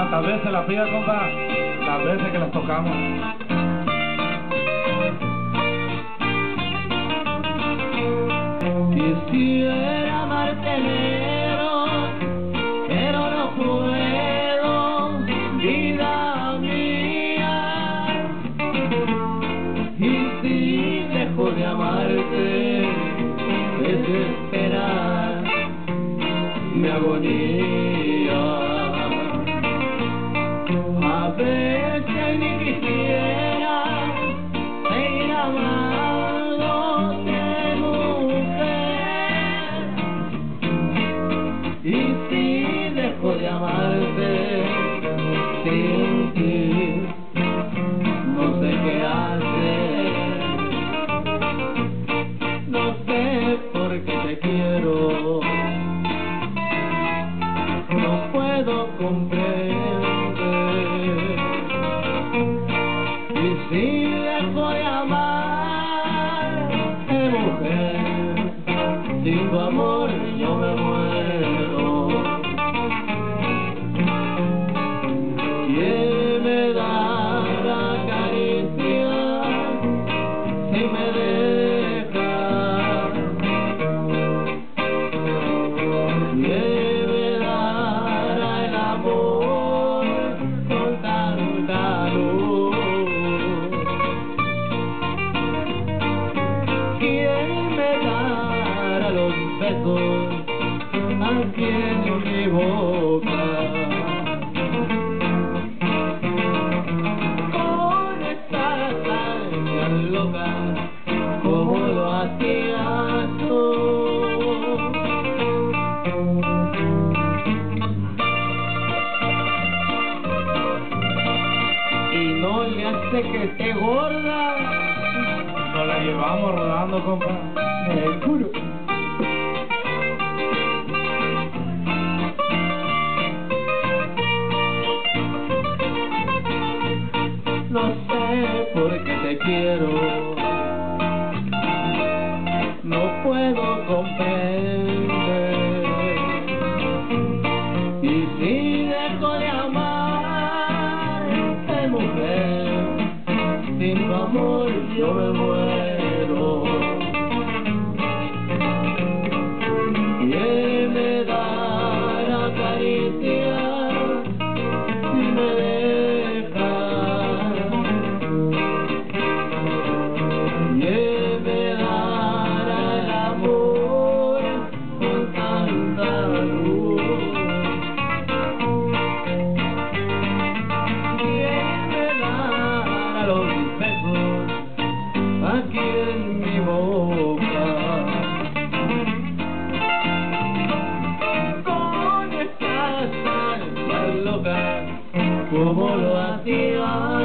cuantas veces la pida, compa, las veces que las tocamos. Quisiera amarte negro, pero no puedo, vida mía. Y si dejo de amarte, desesperar mi agonía. A veces ni quisiera seguir amándote, mujer. Y si dejo de amarte sin ti, no sé qué hacer. No sé por qué te quiero. No puedo comprender. Y si dejo de amar, mujer, sin tu amor yo me muero. Aquí en mi boca? Con esta hazaña loca, como lo hacías tú. Y no le hace que esté gorda. Nos la llevamos rodando, compa. Seguro. No puedo comprender. Y si dejo de amar, mujer, sin tu amor yo me muero. Aquí en mi boca? Con esta salsa loca, como lo hacía